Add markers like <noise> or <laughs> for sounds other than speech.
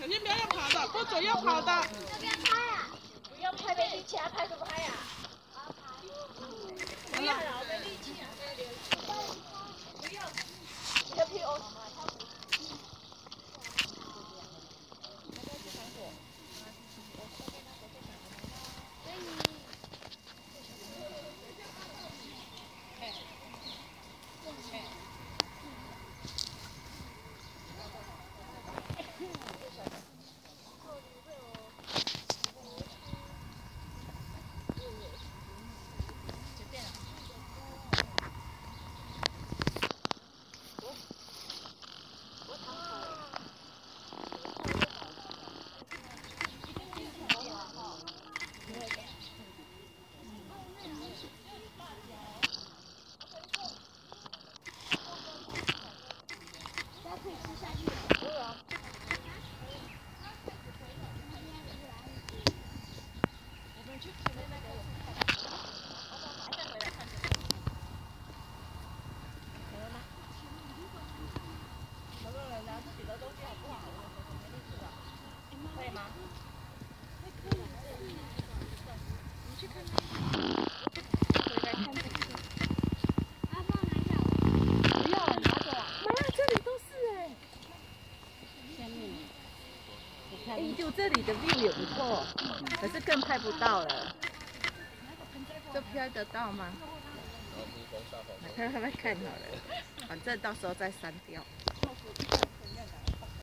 肯定不要用跑的，不准要跑的。不要拍呀！不要拍没力气啊，拍什么拍呀？可以吃下去。对啊。就这里的 view 也不错，可是更拍不到了。这拍得到吗？看看 <laughs> 看好了，反正到时候再删掉。